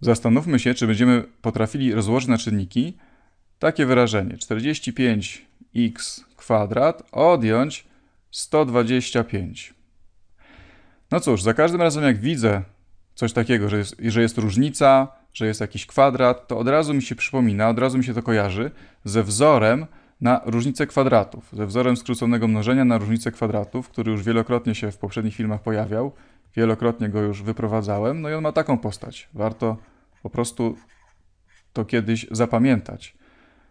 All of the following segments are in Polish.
Zastanówmy się, czy będziemy potrafili rozłożyć na czynniki takie wyrażenie 45x kwadrat odjąć 125. No cóż, za każdym razem jak widzę coś takiego, że jest, że jest różnica, że jest jakiś kwadrat, to od razu mi się przypomina, od razu mi się to kojarzy ze wzorem na różnicę kwadratów, ze wzorem skróconego mnożenia na różnicę kwadratów, który już wielokrotnie się w poprzednich filmach pojawiał, wielokrotnie go już wyprowadzałem, no i on ma taką postać. Warto po prostu to kiedyś zapamiętać,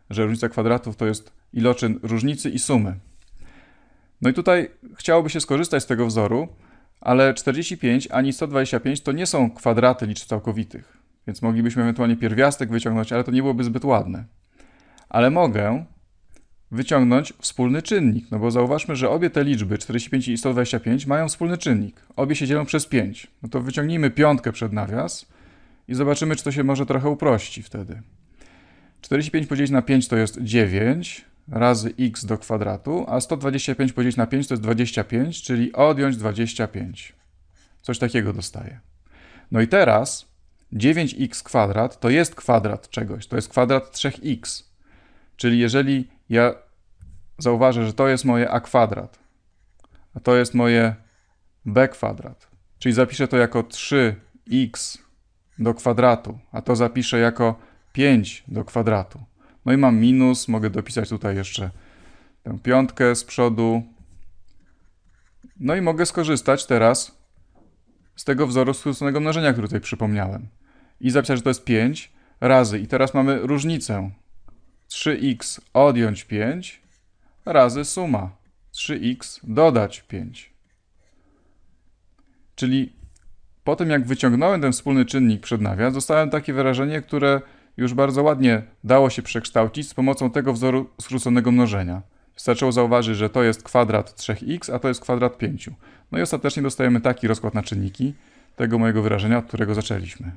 że różnica kwadratów to jest iloczyn różnicy i sumy. No i tutaj chciałoby się skorzystać z tego wzoru, ale 45 ani 125 to nie są kwadraty liczb całkowitych, więc moglibyśmy ewentualnie pierwiastek wyciągnąć, ale to nie byłoby zbyt ładne. Ale mogę wyciągnąć wspólny czynnik, no bo zauważmy, że obie te liczby, 45 i 125, mają wspólny czynnik. Obie się dzielą przez 5. No to wyciągnijmy piątkę przed nawias i zobaczymy, czy to się może trochę uprości wtedy. 45 podzielić na 5 to jest 9 razy x do kwadratu, a 125 podzielić na 5 to jest 25, czyli odjąć 25. Coś takiego dostaję. No i teraz 9x kwadrat to jest kwadrat czegoś, to jest kwadrat 3x. Czyli jeżeli ja zauważę, że to jest moje a kwadrat, a to jest moje b kwadrat, czyli zapiszę to jako 3x do kwadratu, a to zapiszę jako 5 do kwadratu. No i mam minus, mogę dopisać tutaj jeszcze tę piątkę z przodu. No i mogę skorzystać teraz z tego wzoru skróconego mnożenia, który tutaj przypomniałem. I zapisać, że to jest 5 razy. I teraz mamy różnicę. 3x odjąć 5 razy suma. 3x dodać 5. Czyli po tym, jak wyciągnąłem ten wspólny czynnik przed nawias, dostałem takie wyrażenie, które już bardzo ładnie dało się przekształcić z pomocą tego wzoru skróconego mnożenia. Wystarczyło zauważyć, że to jest kwadrat 3x, a to jest kwadrat 5. No i ostatecznie dostajemy taki rozkład na czynniki tego mojego wyrażenia, od którego zaczęliśmy.